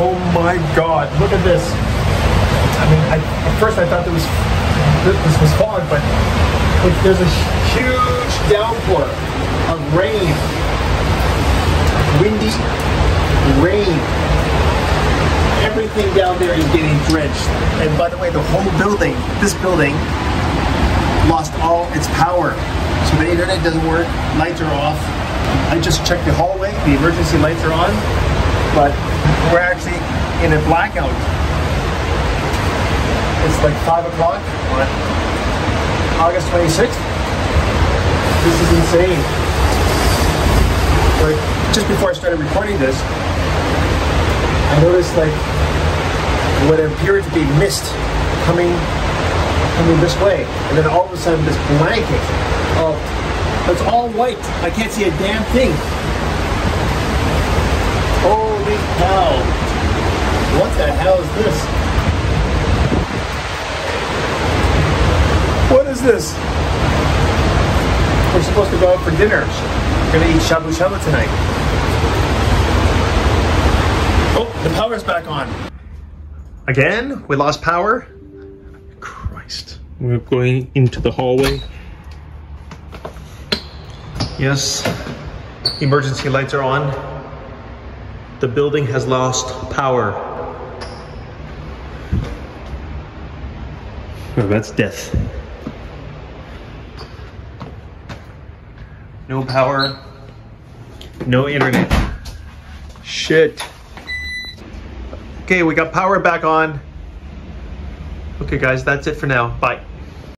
Oh my God! Look at this. I mean, I, at first I thought was this was fog, but there's a huge downpour of rain, windy rain. Everything down there is getting drenched. And by the way, the whole building, this building, lost all its power. So the internet doesn't work, lights are off. I just checked the hallway, the emergency lights are on, but we're actually in a blackout. It's like 5 o'clock on August 26th. This is insane. Like, just before I started recording this, I noticed like what appeared to be mist coming coming this way, and then all of a sudden this blanket of it's all white. I can't see a damn thing. The hell is this? What is this? We're supposed to go out for dinner. We're gonna eat shabu shabu tonight. Oh, the power's back on. Again? We lost power? Christ. We're going into the hallway. Yes. Emergency lights are on. The building has lost power. Oh, that's death. No power. No internet. Shit. Okay, we got power back on. Okay, guys, that's it for now. Bye.